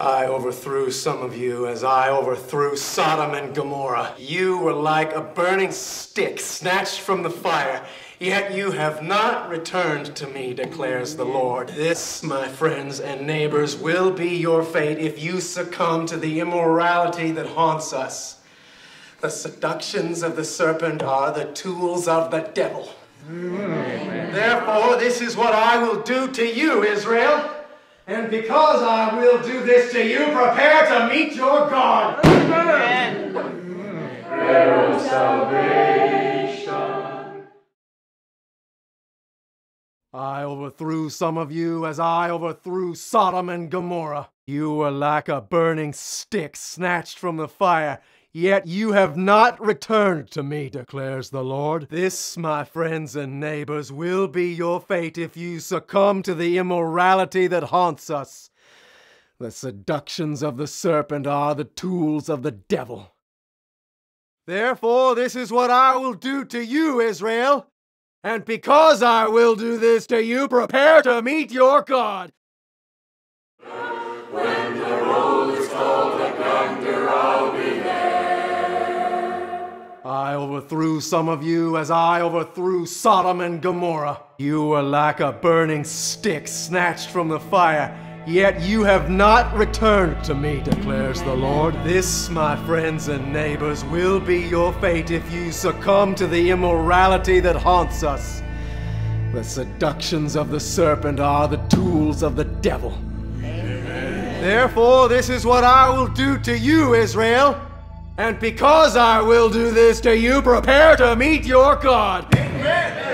I overthrew some of you as I overthrew Sodom and Gomorrah. You were like a burning stick snatched from the fire, yet you have not returned to me, declares the Lord. This, my friends and neighbors, will be your fate if you succumb to the immorality that haunts us. The seductions of the serpent are the tools of the devil. Mm. Therefore, this is what I will do to you, Israel. And because I will do this to you, prepare to meet your God. I overthrew some of you as I overthrew Sodom and Gomorrah. You were like a burning stick snatched from the fire, yet you have not returned to me, declares the Lord. This, my friends and neighbors, will be your fate if you succumb to the immorality that haunts us. The seductions of the serpent are the tools of the devil. Therefore, this is what I will do to you, Israel. And because I will do this to you, prepare to meet your God. I overthrew some of you as I overthrew Sodom and Gomorrah. You were like a burning stick snatched from the fire, yet you have not returned to me, declares the Lord. This, my friends and neighbors, will be your fate if you succumb to the immorality that haunts us. The seductions of the serpent are the tools of the devil. Therefore, this is what I will do to you, Israel. And because I will do this to you, prepare to meet your God. Amen.